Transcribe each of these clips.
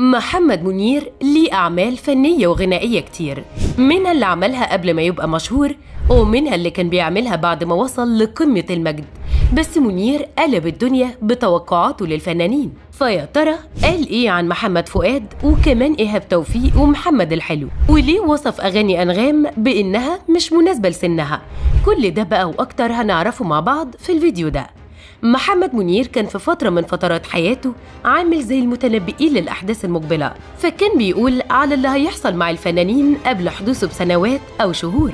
محمد منير ليه أعمال فنية وغنائية كتير. منها اللي عملها قبل ما يبقى مشهور ومنها اللي كان بيعملها بعد ما وصل لقمة المجد. بس منير قلب الدنيا بتوقعاته للفنانين. فيا ترى قال إيه عن محمد فؤاد وكمان إيهاب توفيق ومحمد الحلو؟ وليه وصف أغاني أنغام بإنها مش مناسبة لسنها؟ كل ده بقى وأكتر هنعرفه مع بعض في الفيديو ده. محمد منير كان في فترة من فترات حياته عامل زي المتنبئين للأحداث المقبلة فكان بيقول على اللي هيحصل مع الفنانين قبل حدوثه بسنوات أو شهور.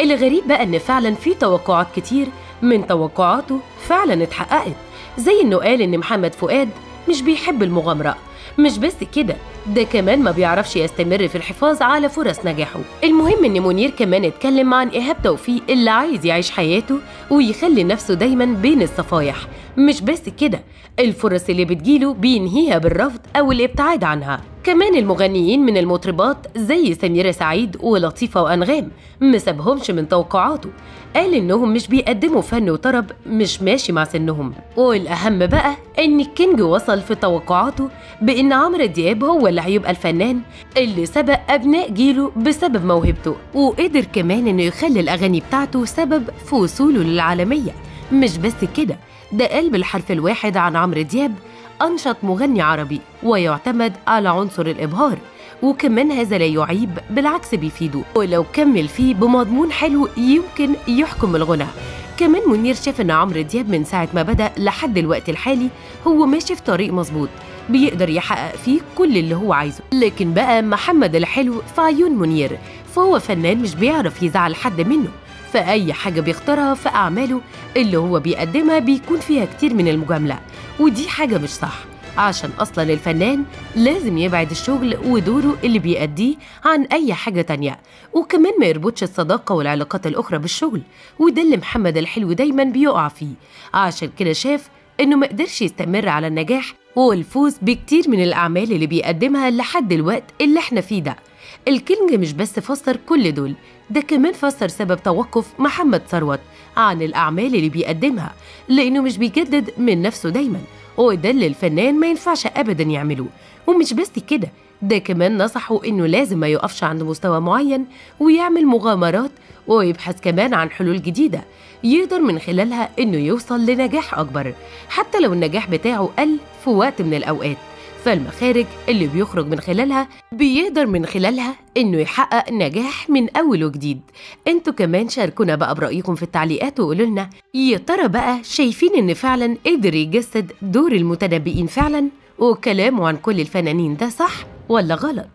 الغريب بقى إن فعلا في توقعات كتير من توقعاته فعلا اتحققت زي إنه قال إن محمد فؤاد مش بيحب المغامرة. مش بس كده ده كمان ما بيعرفش يستمر في الحفاظ على فرص نجاحه. المهم إن منير كمان اتكلم عن إيهاب توفيق اللي عايز يعيش حياته ويخلي نفسه دايما بين الصفايح. مش بس كده الفرص اللي بتجيله بينهيها بالرفض أو الابتعاد عنها. كمان المغنيين من المطربات زي سميرة سعيد ولطيفة وأنغام مسابهمش من توقعاته. قال إنهم مش بيقدموا فن وطرب مش ماشي مع سنهم. والأهم بقى إن الكينج وصل في توقعاته بإن عمرو دياب هو اللي هيبقى الفنان اللي سبق أبناء جيله بسبب موهبته وقدر كمان إنه يخلي الأغاني بتاعته سبب في وصوله للعالمية. مش بس كده ده قال بالحرف الواحد عن عمرو دياب أنشط مغني عربي ويعتمد على عنصر الإبهار وكمان هذا لا يعيب بالعكس بيفيده. ولو كمل فيه بمضمون حلو يمكن يحكم الغنى كمان منير شاف إن عمرو دياب من ساعة ما بدأ لحد الوقت الحالي هو ماشي في طريق مظبوط بيقدر يحقق فيه كل اللي هو عايزه. لكن بقى محمد الحلو في عيون منير فهو فنان مش بيعرف يزعل حد منه فأي حاجة بيختارها في أعماله اللي هو بيقدمها بيكون فيها كتير من المجاملة ودي حاجة مش صح. عشان أصلا الفنان لازم يبعد الشغل ودوره اللي بيأديه عن أي حاجة تانية. وكمان ما يربطش الصداقة والعلاقات الأخرى بالشغل وده اللي محمد الحلو دايما بيقع فيه. عشان كده شاف إنه ما قدرش يستمر على النجاح والفوز بكتير من الأعمال اللي بيقدمها لحد الوقت اللي إحنا فيه ده. الكينج مش بس فسر كل دول ده كمان فسر سبب توقف محمد ثروت عن الأعمال اللي بيقدمها لأنه مش بيجدد من نفسه دايما وده اللي الفنان ما ينفعش أبدا يعمله. ومش بس كده ده كمان نصحه إنه لازم ما يقفش عند مستوى معين ويعمل مغامرات ويبحث كمان عن حلول جديدة يقدر من خلالها إنه يوصل لنجاح أكبر حتى لو النجاح بتاعه قل في وقت من الأوقات. فالمخارج اللي بيخرج من خلالها بيقدر من خلالها إنه يحقق نجاح من اول وجديد. إنتوا كمان شاركونا بقى برأيكم في التعليقات وقولوا لنا يا ترى بقى شايفين إن فعلا قدر يجسد دور المتنبئين فعلا؟ وكلامه عن كل الفنانين ده صح ولا غلط؟